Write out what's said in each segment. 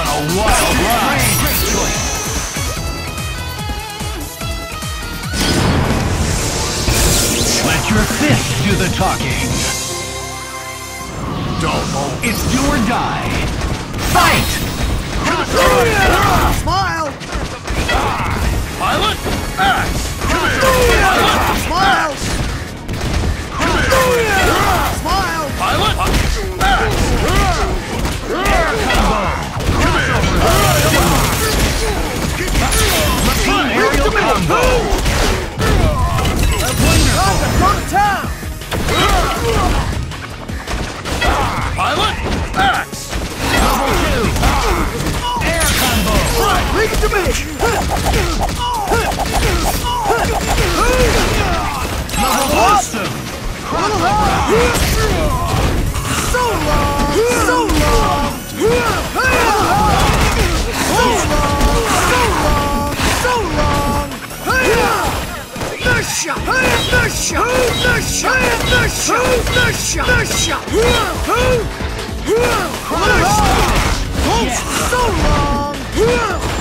on a wild ride. Let your fist do the talking. It's do or die. Fight! To me! Level awesome. So long! So long! So long! So long! So long! Nusha! Nusha! Nusha! Nusha! Nusha! Nusha! So long!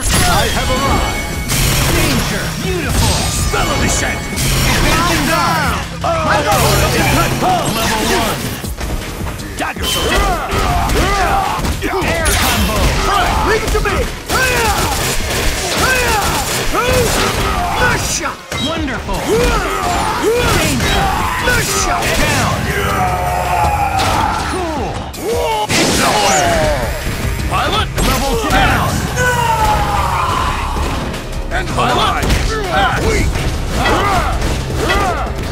Dr. Strange! I have arrived! Danger. Beautiful. Spell of descent! Expansion die. Level one. Dagger Air combo. Leave it to me! Nusha! Wonderful. Down. Stand Pilot! Weak!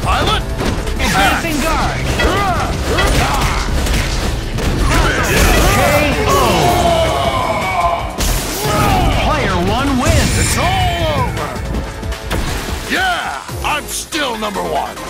Pilot! Advancing guard! K.O. Player one wins! It's all over! Yeah! I'm still number one!